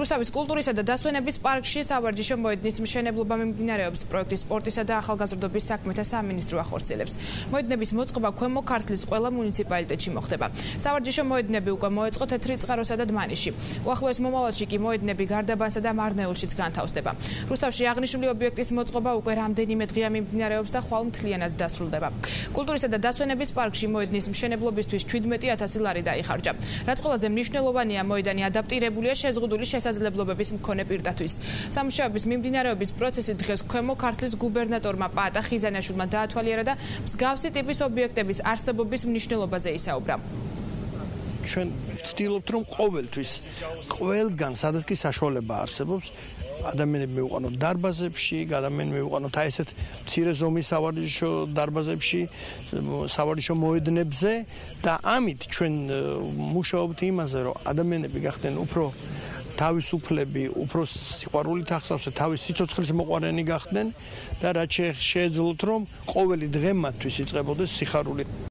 რუსთავის კულტურისა და დასვენების პარკში სავარჯიშო მოედნის მშენებლობა მიმდინარეობს პროექტის სპორტისა და ახალგაზრდობის საქმეთა სამინისტრო ახორციელებს. მოედნების მოწყობა ქვემო ქართლის ყველა მუნიციპალიტეტში მოხდება. სავარჯიშო მოედნები უკვე მოეწყო თეთრი წყაროსა და დმანისში. უახლოეს მომავალში კი მოედნები გარდაბასა და მარნეულშიც განთავსდება. რუსთავში აღნიშნული ობიექტის მოწყობა უკვე რამდენიმე დღეა მიმდინარეობს და ხვალ მთლიანად დასრულდება. კულტურისა და დასვენების პარკში მოედნის მშენებლობისთვის 17000 ლარი დაიხარჯა. რაც ყველაზე მნიშვნელოვანია, მოედანი ადაპტირებულია შეზღუდული შესაძლებლობების მქონე პირდათვის. სამუშაოების მიმდინარეობის პროცესი დღეს ქვემო ქართლის გუბერნატორმა პატა ხიზანაშვილმა დაათვალიერა და მსგავსი ტიპის ობიექტების არსებობის მნიშვნელობაზე ისაუბრა. ჩვენ ვცდილობთ რომ ყოველთვის ყველგან სადაც კი საშუალება არსებობს ადამიანები მივყვანოთ დარბაზებში, ადამიანები მივყვანოთ აი ესეთ მცირე ზომის სავარჯიშო დარბაზებში, სავარჯიშო მოედნებზე და ამით ჩვენ მუშაობთ იმაზე რომ ადამიანები გახდნენ უფრო თავისუფლები, უფრო სიყვარულით ახსოვს თავის სიცოცხლის მოყვარენი გახდნენ და რაც შეეძლოთ რომ ყოველი დღე მათთვის იწყებოდეს სიხარული